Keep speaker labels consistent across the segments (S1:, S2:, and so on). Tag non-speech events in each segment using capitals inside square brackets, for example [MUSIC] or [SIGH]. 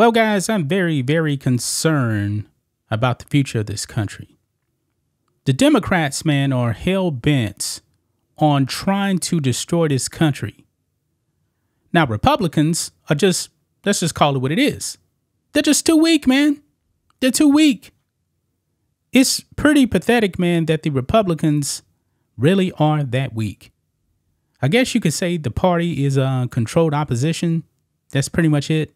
S1: Well, guys, I'm very, very concerned about the future of this country. The Democrats, man, are hell bent on trying to destroy this country. Now, Republicans are just, let's just call it what it is. They're just too weak, man. They're too weak. It's pretty pathetic, man, that the Republicans really are that weak. I guess you could say the party is a controlled opposition. That's pretty much it.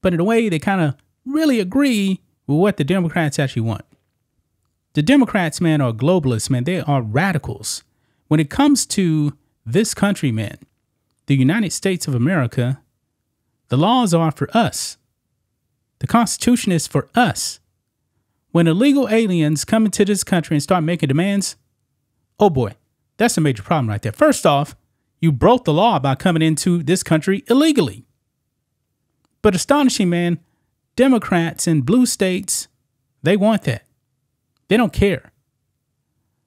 S1: But in a way, they kind of really agree with what the Democrats actually want. The Democrats, man, are globalists, man. They are radicals. When it comes to this country, man, the United States of America, the laws are for us. The Constitution is for us. When illegal aliens come into this country and start making demands, oh boy, that's a major problem right there. First off, you broke the law by coming into this country illegally. But astonishing, man, Democrats in blue states, they want that. They don't care.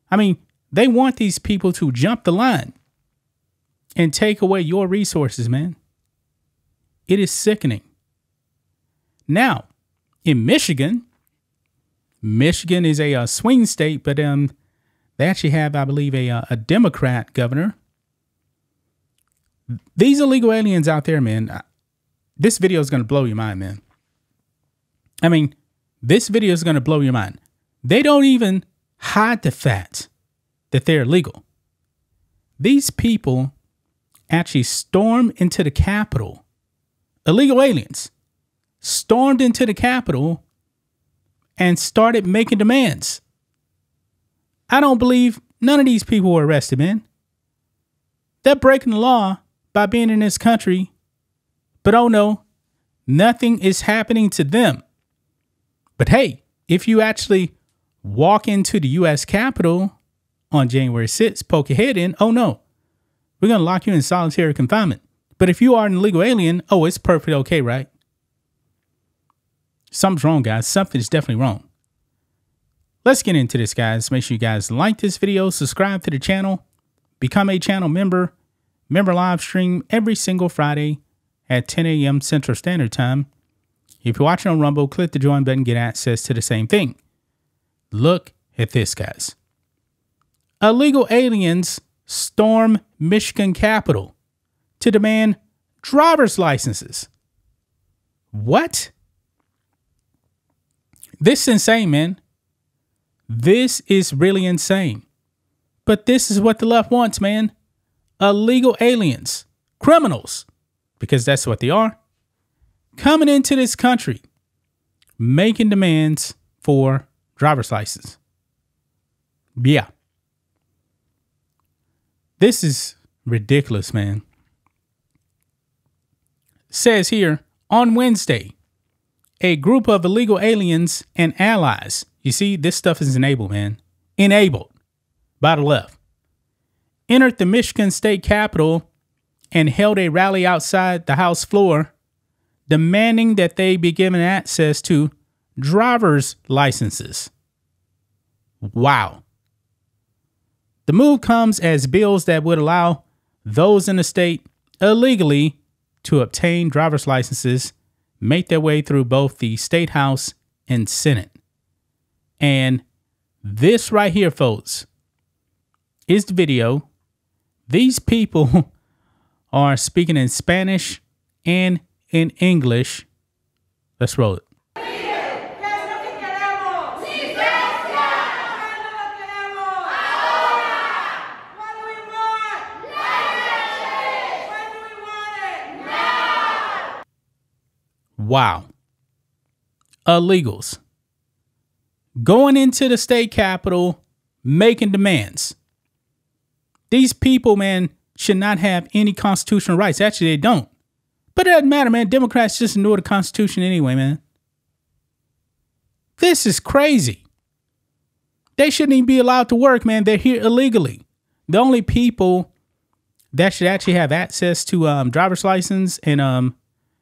S1: I mean, they want these people to jump the line and take away your resources, man. It is sickening. Now, in Michigan, Michigan is a, a swing state, but um, they actually have, I believe, a, a Democrat governor. These illegal aliens out there, man, this video is going to blow your mind, man. I mean, this video is going to blow your mind. They don't even hide the fact that they're illegal. These people actually stormed into the Capitol, illegal aliens stormed into the Capitol and started making demands. I don't believe none of these people were arrested, man. They're breaking the law by being in this country, but oh no, nothing is happening to them. But hey, if you actually walk into the US Capitol on January 6th, poke your head in, oh no, we're going to lock you in solitary confinement. But if you are an illegal alien, oh, it's perfectly okay, right? Something's wrong, guys. Something's definitely wrong. Let's get into this, guys. Make sure you guys like this video, subscribe to the channel, become a channel member, member live stream every single Friday at 10 a.m. Central Standard Time. If you're watching on Rumble, click the join button, get access to the same thing. Look at this, guys. Illegal aliens storm Michigan Capitol to demand driver's licenses. What? This is insane, man. This is really insane. But this is what the left wants, man. Illegal aliens, criminals, because that's what they are, coming into this country, making demands for driver's license. Yeah. This is ridiculous, man. says here on Wednesday, a group of illegal aliens and allies. You see, this stuff is enabled, man. Enabled by the left. Entered the Michigan State Capitol and held a rally outside the House floor, demanding that they be given access to driver's licenses. Wow. The move comes as bills that would allow those in the state illegally to obtain driver's licenses make their way through both the state house and senate. And this right here, folks, is the video. These people [LAUGHS] are speaking in Spanish and in English. Let's roll it. Wow. Illegals. Going into the state capitol, making demands. These people, man, should not have any constitutional rights. Actually, they don't. But it doesn't matter, man. Democrats just ignore the Constitution anyway, man. This is crazy. They shouldn't even be allowed to work, man. They're here illegally. The only people that should actually have access to um, driver's license and um,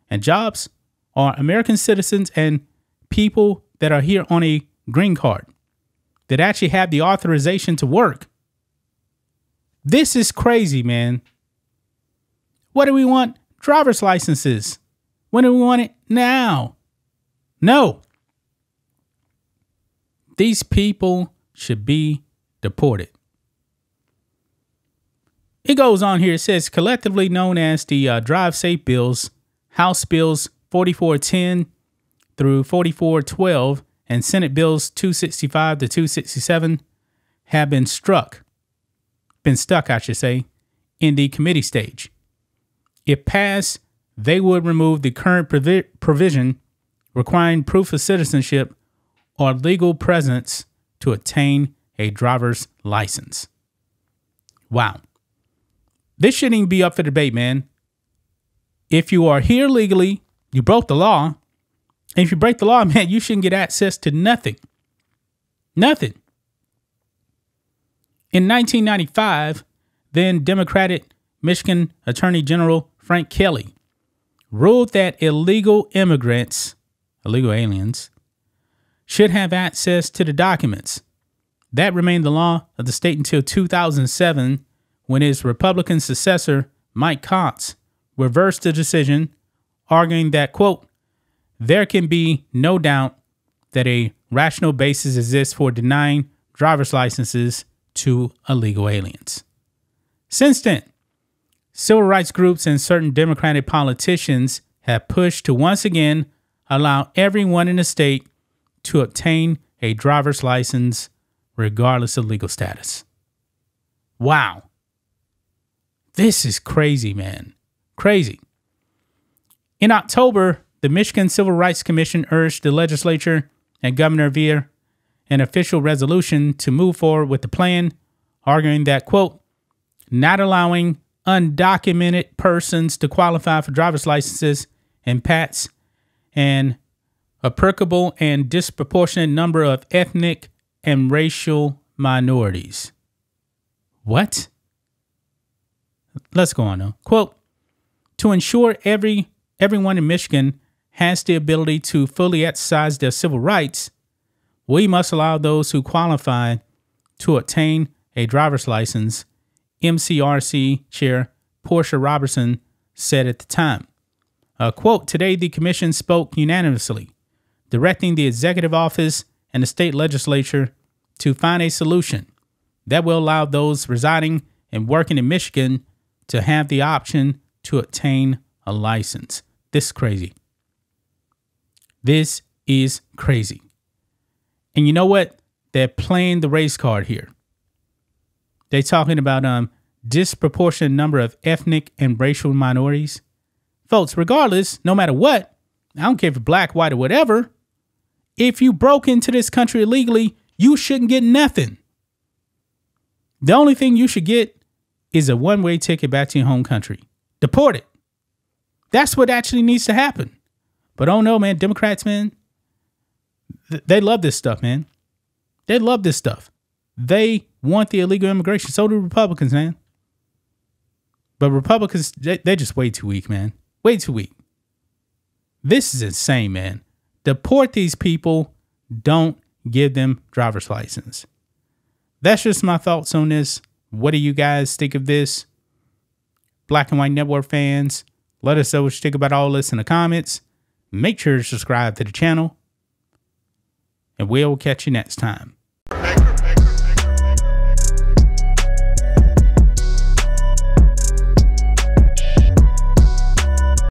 S1: and jobs are American citizens and people that are here on a green card that actually have the authorization to work. This is crazy, man. What do we want? Driver's licenses. When do we want it? Now. No. These people should be deported. It goes on here. It says collectively known as the uh, Drive Safe Bills, House Bills 4410 through 4412, and Senate Bills 265 to 267 have been struck, been stuck, I should say, in the committee stage. If passed, they would remove the current provi- provision requiring proof of citizenship or legal presence to obtain a driver's license. Wow. This shouldn't even be up for debate, man. If you are here legally, you broke the law. And if you break the law, [LAUGHS] man, you shouldn't get access to nothing. Nothing. In 1995, then Democratic Michigan Attorney General Frank Kelly ruled that illegal immigrants, illegal aliens, should have access to the documents. That remained the law of the state until 2007 when his Republican successor, Mike Cox, reversed the decision, arguing that, quote, there can be no doubt that a rational basis exists for denying driver's licenses to illegal aliens. Since then, civil rights groups and certain Democratic politicians have pushed to once again allow everyone in the state to obtain a driver's license regardless of legal status. Wow. This is crazy, man. Crazy. In October, the Michigan Civil Rights Commission urged the legislature and Governor via an official resolution to move forward with the plan, arguing that, quote, not allowing undocumented persons to qualify for driver's licenses and PATs and applicable and disproportionate number of ethnic and racial minorities. What? Let's go on now. Quote, to ensure every everyone in Michigan has the ability to fully exercise their civil rights, we must allow those who qualify to obtain a driver's license, MCRC Chair Portia Roberson said at the time. Uh, quote, today the commission spoke unanimously, directing the executive office and the state legislature to find a solution that will allow those residing and working in Michigan to have the option to obtain a license. This is crazy. This is crazy. And you know what? They're playing the race card here. They're talking about um disproportionate number of ethnic and racial minorities. Folks, regardless, no matter what, I don't care if you're black, white, or whatever, if you broke into this country illegally, you shouldn't get nothing. The only thing you should get is a one way ticket back to your home country. Deported. That's what actually needs to happen. But oh no, man, Democrats, man, they love this stuff, man. They love this stuff. They want the illegal immigration. So do Republicans, man. But Republicans, they, they're just way too weak, man. Way too weak. This is insane, man. Deport these people. Don't give them driver's license. That's just my thoughts on this. What do you guys think of this? Black and White Network fans, let us know what you think about all this in the comments. Make sure to subscribe to the channel. And we'll catch you next time.